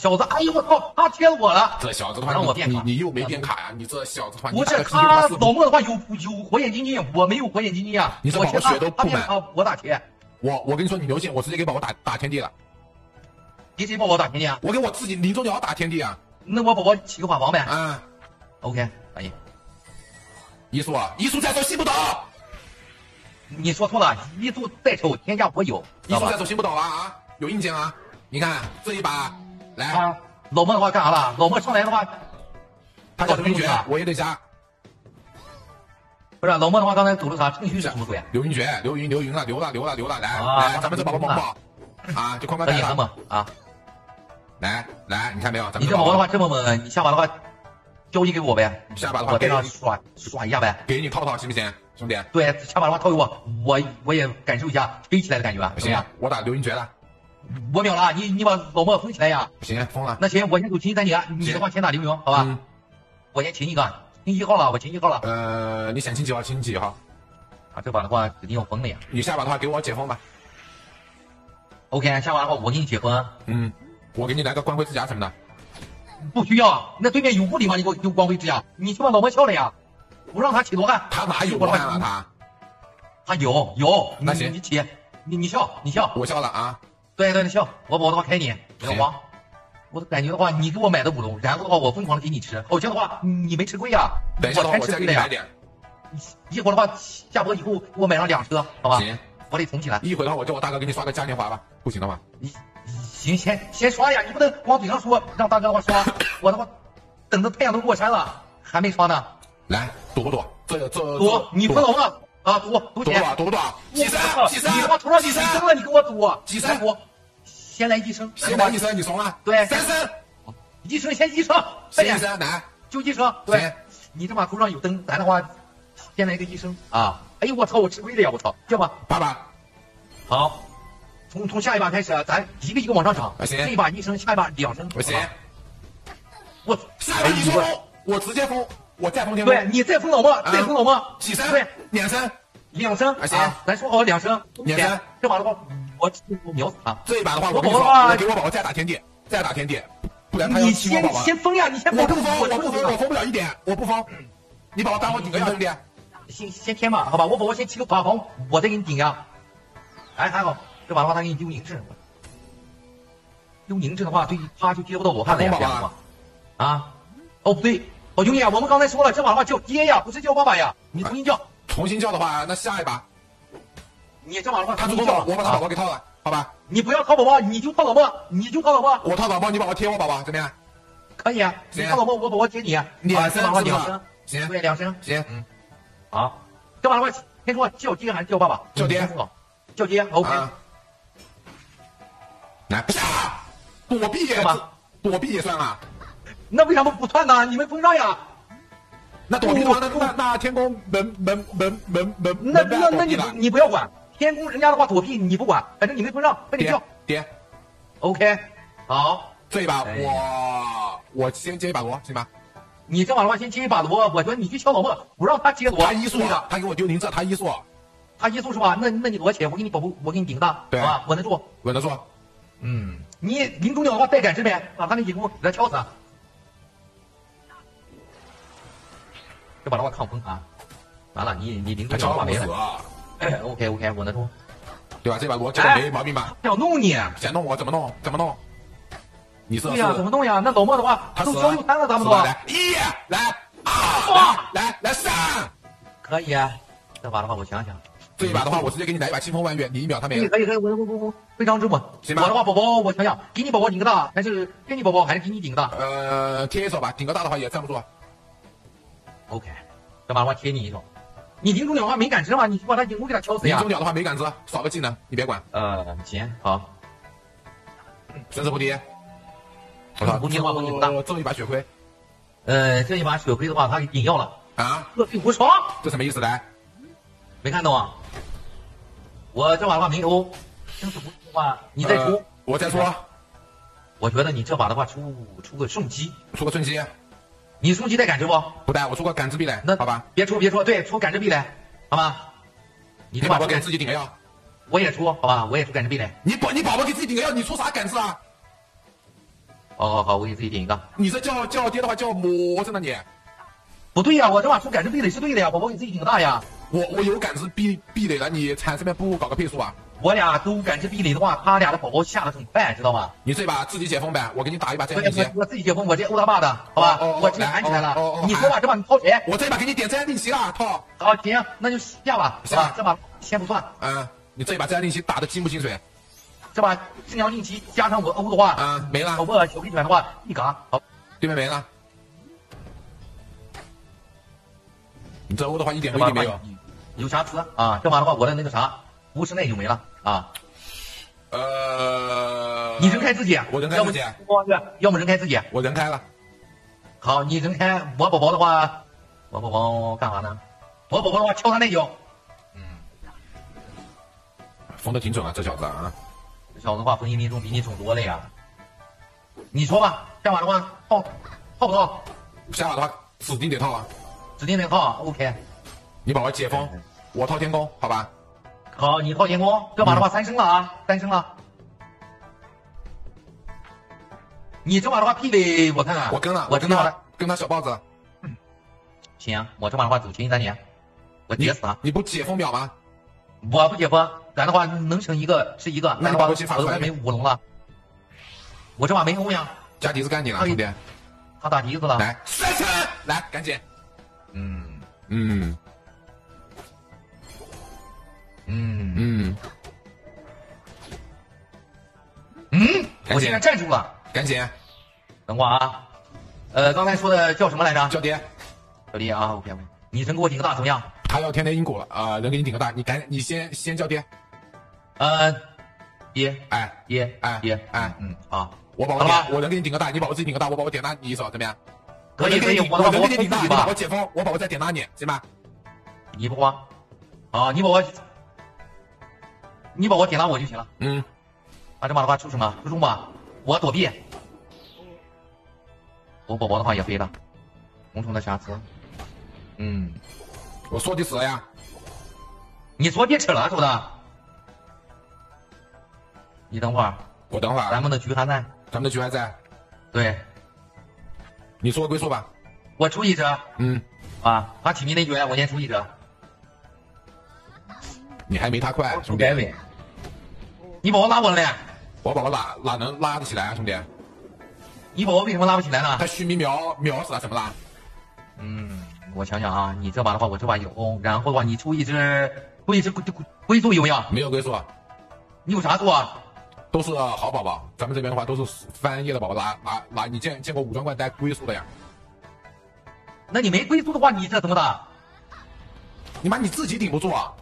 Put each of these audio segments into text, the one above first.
小子，哎呦我操，他贴我了。这小子的话，让我变卡你你又没变卡呀？你这小子的话，不是他老莫的话有有火眼金睛，我没有火眼金睛啊。你这宝宝我血都不满我打钱，我我跟你说，你留信，我直接给宝宝打打天地了，给谁宝宝打天地啊？我给我自己林中鸟打天地啊！那我宝宝起个法王呗。嗯，OK，可以。一叔啊，一叔在手心不倒，你说错了，一速在手，天下我有，一速在？手心不倒了啊！有硬件啊！你看这一把，来，啊，老莫的话干啥了？老莫上来的话，他叫什么东西啊，我也得加不是老莫的话，刚才走了啥？程序是什么鬼？刘云珏，刘云刘云了，留了留了留了，来啊来，咱们这宝宝猛不好？啊，就快快来了，可以了嘛？啊，来来，你看没有？你这宝宝的话这么猛，你下把的话交易给我呗，下把的话我在给那耍耍一下呗。给你套套行不行，兄弟？对，下把的话套给我，我我也感受一下飞起来的感觉行啊？，我打刘云珏了，我秒了，你你把老莫封起来呀。行，封了。那行，我先走秦三姐，你的话先打刘勇，好吧？嗯我先秦一个，秦一号了，我秦一号了。呃，你想清几号？清几号？啊，这把的话指定要封了呀。你下把的话给我解封吧。OK，下把的话我给你解封，嗯，我给你来个光辉之甲什么的。不需要。那对面有物理吗？你给我用光辉之甲，你去把老莫撬了呀，不让他起罗汉。他哪有我罗汉啊？他他有有，那行你你起，你你笑你笑，我笑了啊。对对，你笑，我宝的话开你，不要慌。我的感觉的话，你给我买的五龙，然后的话我疯狂的给你吃，好像的话你没吃亏呀。等一下的话，我我才吃亏的呀。再给你买点。一会儿的话下播以后给我买上两车，好吧？行，我得存起来。一会儿的话，我叫我大哥给你刷个嘉年华吧，不行的话，你行，先先刷呀，你不能光嘴上说，让大哥的话刷，我的话等着太阳都落山了，还没刷呢。来赌不躲？这这赌，你不分懂了啊？赌赌钱赌不躲？，躲不躲？几三？几声？你他妈头上几声？几声了？你给我赌几三赌，先来一声，先来一声，你怂了？对三声，医生先一声，快点，先一声，来，就医生。对，你这把头上有灯，咱的话先来个医生啊！哎呦我操，我吃亏了呀！我操，叫吧，爸爸，好，从从下一把开始，咱一个一个往上涨。啊行这一把一声，下一把两声。不行，我下一把你哎封，我直接封，我再封天。对你再封老莫，再封老莫，几声？对，两声。两声啊行咱说好两声，两声。这把的话，我我秒死他。这一把的话，我我我给我宝宝再打天地，再打天地，不然他要你先欺负我宝宝。先封呀，你先封，我不封，我不封，我我封不了一点，我不封。你把我当我顶个呀，兄弟。先先添嘛，好吧，我宝宝先起个法防，我再给你顶呀。哎，还好，这把的话他给你丢凝滞，丢凝滞的话，对他就接不到罗汉了呀，他封这样的话。啊，哦不对，哦兄弟啊，我们刚才说了，这把的话叫爹呀，不是叫爸爸呀，你重新叫，重新叫的话，那下一把你这把的话重新叫他主动了，我把他宝啊宝给套了，好吧？你不要套宝宝，你就套老莫，你就套老莫，我套宝宝，你宝宝贴我宝宝，怎么样？可以啊，你行套老莫，我宝宝贴你，两声两声，行对，两声，行，嗯，好，这把的话先说叫爹还是叫爸爸？叫爹叫爹，OK。啊，来，啪，躲避也干嘛躲避也算啊。那为什么不算呢？你们封上呀？那躲避的话，那那那天宫门门门门门那不要那那你。你不要管，天宫人家的话躲避你不管，反正你没封上，快点爹叫。爹，OK，好，这一把哎我我先接一把罗，行吧？你这把的话先接一把罗，我觉得你去敲老莫，不让他接罗。他一速的，他给我丢零这，他一速他一速是吧？那那你罗起，我给你保护，我给你顶大，对好吧？稳得住。稳得住。嗯，你林中鸟的话带展示呗，把他那几弓给他敲死。这把的话抗风啊，完了，你你林他中鸟的话没敲 OK OK，我能住。对吧？这把罗接的没毛病吧？想弄你，想弄我怎么弄？怎么弄？你这是对呀，怎么弄呀？那老莫的话都他死了交六三了，咱们都来一来二哇来来来三。可以。啊。这把的话，我想想。这一把的话，我直接给你来一把清风万月，你一秒他没了。可以可以可以，我我我我非常之稳。行吧我的话，宝宝，我想想，给你宝宝顶个大，还是给你宝宝，还是给你顶个大呃，贴一手吧，顶个大的话也站不住。？OK，这把的话贴你一手。你林中鸟的话没感知吗？你就把他引弓给他敲死呀林中。鸟的话没感知，少个技能，你别管。呃，行，好。神之蝴蝶，我操，蝴蝶的话我顶不大。这这一把血亏呃，这一把血亏的话，他给引药了，啊，恶罪无双，这什么意思来？没看到啊？我这把的话没抽，生死不出的话，你再出。呃我再说，我觉得你这把的话出出个圣机，出个瞬息，你圣机带感知不？不带，我出个感知壁垒，那好吧？别出别出，对，出感知壁垒，好吧？你这把出你宝宝给自己顶个药，我也出，好吧？我也出感知壁垒。你宝你宝宝给自己顶个药，你出啥感知啊？好好好，我给自己顶一个。你这叫叫爹的话叫魔怔了你。不对呀，我这把出感知壁垒是对的呀，宝宝给自己顶个大呀。我我有感知壁壁垒了，你产这边不搞个配速啊？我俩都感知壁垒的话，他俩的宝宝下的很快，知道吗？你这把自己解封呗，我给你打一把这样我自己解封，我这欧大爸的，好吧？哦哦我直接喊起来了。你说吧，这把你掏谁？我这把给你点这样逆袭了，掏。好，行，那就下吧，是下吧？这把先不算，嗯，你这一把这样逆袭打的精不精髓？这把正阳令旗加上我欧的话，啊，没了宝，宝小飞卷的话一嘎，好，对面没了。你这欧的话一点威力没有。有瑕疵啊。这把的话，我的那个啥无视内就没了啊。呃，你扔开自己，我扔开要么自己要么扔开自己。我人开了，好，你扔开我宝宝的话，我宝宝干嘛呢？我宝宝的话敲他内疚。封的挺准啊，这小子啊。这小子的话，分析命中比你准多了呀。你说吧，下把的话套套不套？下把的话指定得套啊。指定得套，OK。你把我解封，我套天宫，好吧？好，你套天宫，这把的话三升了啊，三升了。你这把的话屁呗，我看看。我跟了，我知道了跟他。跟他小豹子。行，我这把的话走前一三年，我解死他。你不解封秒吗？我不解封，咱的话能成一个是一个，那咱的话我去法我都还没五龙了。我这把没用呀，加笛子干你了，哎兄弟。他打笛子了。来，三层，来，赶紧。嗯嗯嗯嗯，嗯，我现在站住了。赶紧等会啊，呃，刚才说的叫什么来着？叫爹。小弟啊，OK 你真给我顶个大怎么样？他要天天因果了啊、能给你顶个大，你赶紧，你先先叫爹。呃，爹哎，爹哎爹，哎嗯好，我保好了吧我能给你顶个大，你保我自己顶个大，我保我点大你一手，怎么样？可以可以，我能给你顶大，我，解封，我保我再点拉你，行吧？你不慌啊？你把我，你把我点拉我就行了。嗯，啊，这把的话出什么？出中吧，我躲避。我宝宝的话也飞了，红虫的瑕疵。嗯，我说的死了呀。你说别扯了，是不是？你等会儿，我等会儿，咱们的局还在。咱们的局还在，对，你说个归宿吧。我出一折嗯，啊，他起名那局我先出一折。你还没他快，兄弟。位，你宝宝拉我了嘞？我宝宝哪哪能拉得起来啊，兄弟？你宝宝为什么拉不起来呢他？须弥秒秒死了，怎么拉？嗯，我想想啊，你这把的话，我这把有，然后的话，你出一只，出一只龟龟龟速有没有？没有龟速，你有啥速啊？都是好宝宝。咱们这边的话都是翻页的宝宝，拉拉拉，你见见过武装怪带龟速的呀？那你没龟速的话，你这怎么打？你妈你自己顶不住啊！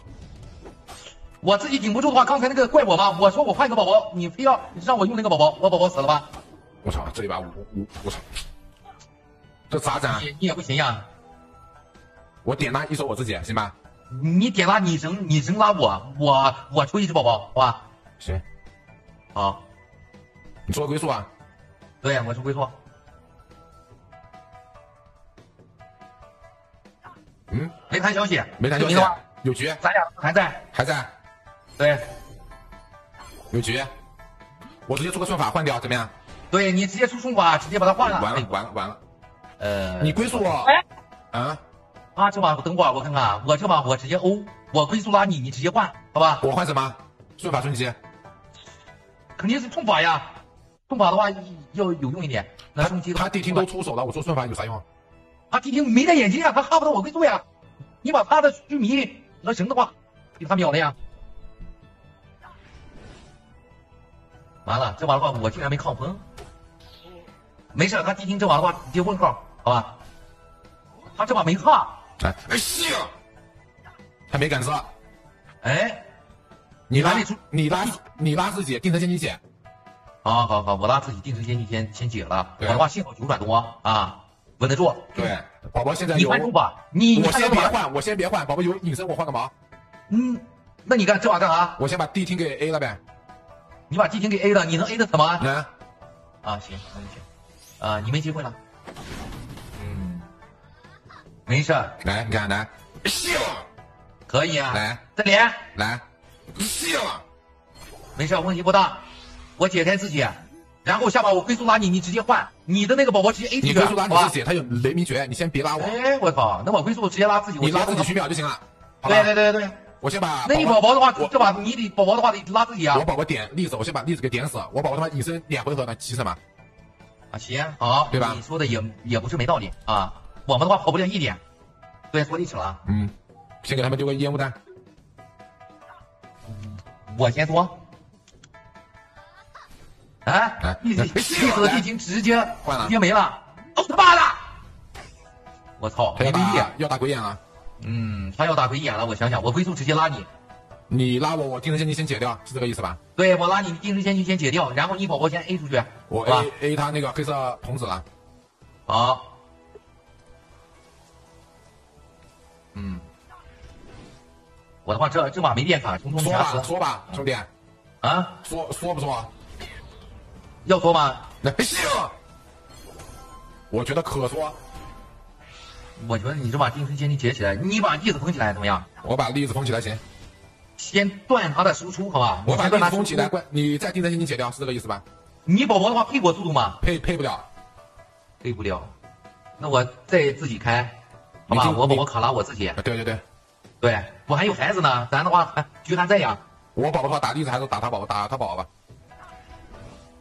我自己顶不住的话，刚才那个怪我吗？我说我换一个宝宝，你非要让我用那个宝宝，我宝宝死了吧？我操，这一把我我我操，这咋整？你也不行呀，我点拉一手我自己行吧？你点拉你扔你扔拉我，我我出一只宝宝，好吧？行，好，你说归宿啊？对我出归宿，嗯，没谈消息，没谈消息，有局咱俩还在，还在，对有局，我直接出个算法换掉怎么样？对，你直接出冲法，直接把它换了。完了完了完了，呃，你归宿我哎啊？啊，这把等会儿我看看，我这把我直接欧，我龟速拉你，你直接换，好吧？我换什么？顺法瞬击。肯定是冲法呀，冲法的话要有用一点。那他冲击他地听都出手了，我做顺法有啥用？他地听没戴眼镜啊，他哈不到我龟速呀。你把他的须弥和神的话给他秒了呀。完了，这把的话我竟然没抗风。没事，他地听这把的话直接问号，好吧？他这把没哈，哎哎是，他没感知。哎，你拉你出你拉你拉自己定时先去解，好好好，我拉自己定时先去先先解了，我的话幸好九转多啊，稳得住。对，宝宝现在你有，换住吧，你我先别换。换，我先别换，宝宝有隐身我换个毛，嗯，那你干这把干啥？我先把地听给 A 了呗。你把地听给 A 了，你能 A 的什么？来，啊，行，那就行。啊，你没机会了。嗯，没事儿，来你看来，是，可以啊。来。再连，来，是，没事儿，问题不大。我解开自己，然后下把我龟速拉你，你直接换。你的那个宝宝直接 A 出去，你龟速拉你自己，他有雷鸣诀，你先别拉我，哎，我操，那我龟速直接拉自己，我你拉自己直接虚秒就行了。好吧？对对对对，我先把那你宝宝的话，这把你得宝宝的话得拉自己啊我。宝宝点栗子，我先把栗子给点死。我宝宝他妈隐身两回合呢，急什么？啊，行，好，对吧你说的也也不是没道理啊。我们的话跑不了一点，对，说历史了。嗯，先给他们丢个烟雾弹。我先说。啊哎，历史哎历史的地形直接直接没了，哦他妈的！我操。要打鬼眼了，嗯，他要打鬼眼了，我想想，我龟速直接拉你，你拉我，我定时线你先解掉，是这个意思吧？对我拉你，定时先去先解掉，然后你宝宝先 A 出去，我 A A 他那个黑色童子了，好。嗯，我的话这这把没电卡，冲冲说吧说吧，兄弟，啊，说说不说？要说吗？那行，我觉得可说。我觉得你这把定时先你解起来，你把栗子封起来怎么样？我把栗子封起来行，先断他的输出，好吧？我把栗先断他输出子封起来，。关你再定时线你解掉，是这个意思吧？你宝宝的话配我速度吗？配配不了，配不了，那我再自己开，好吧？你就我宝宝卡拉我自己，对对对，对我还有孩子呢，咱的话还局还在呀。我宝宝的话打栗子还是打他宝宝，打他宝宝吧。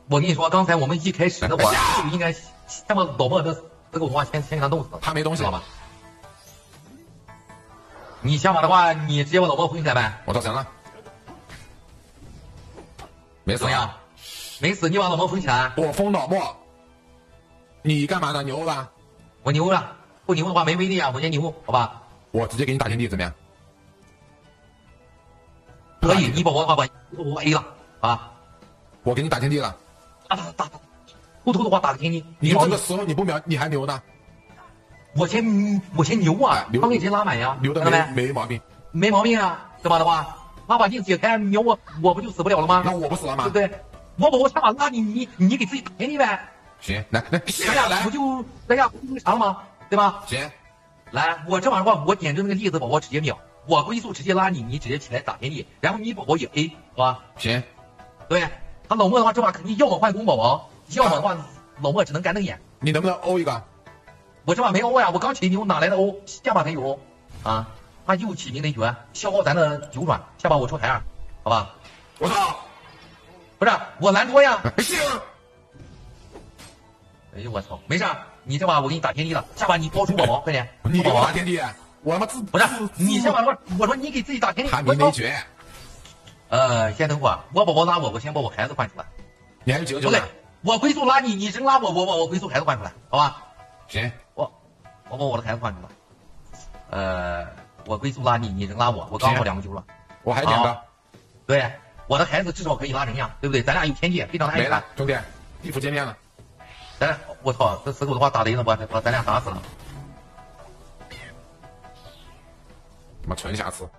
我跟你说，刚才我们一开始那会儿是不是应该先把老莫的这个话先先给他弄死？他没东西知道吧？你想法的话，你直接把老莫封起来呗，我造神了，没死怎么样？没死，你把老莫封起来，我封老莫，你干嘛呢？牛吧？我牛了。不牛的话没威力啊，我先牛，好吧？我直接给你打天地怎么样？可以，你宝宝的话把我 A 了啊，我给你打天地了，打打打打，偷偷的话打个天地，你毛这个时候你不秒你还牛呢，我先我先牛啊，牛他可以直接拉满呀，牛的没？没没毛病。没毛病啊，对吧的话，他把镜解开，牛我我不就死不了了吗？那我不死了吗对不？对？我宝宝下把拉你，你你给自己打天地呗，行，来来，咱来不，就咱俩不就那个啥了吗？对吧？行，来，我这玩意儿的话，我点着那个栗子宝宝直接秒，我龟速直接拉你，你直接起来打天地，然后你宝宝也 A，好吧？行，对，他老莫的话，这把肯定要么换攻宝宝，要么的话，老莫只能干瞪眼。你能不能欧一个？我这把没欧呀，我刚起牛哪来的欧？下把才有欧啊！他又起名雷诀，消耗咱的九转，下把我抽台二，好吧？我操！不是我蓝多呀！行，哎呦我操，没事，你这把我给你打天地了，下把你包出宝宝，快点，你给。我打天地，我他妈自不是你先把的话，我说你给自己打天地，他！没没绝，呃，先等会儿，我宝宝拉我，我先把我孩子换出来，你还有几个九转？，我龟速拉你，你真拉我，我把我龟速孩子换出来，好吧？行，我我把我的孩子换出来，呃，我龟速拉你，你人拉我，我刚好两个九了。我还有两个对，我的孩子至少可以拉人呀，对不对？咱俩有天界，非常的爱没了，兄弟，地府见面了。咱俩，我操，这死狗的话打雷了，把把咱俩打死了。他妈纯瑕疵。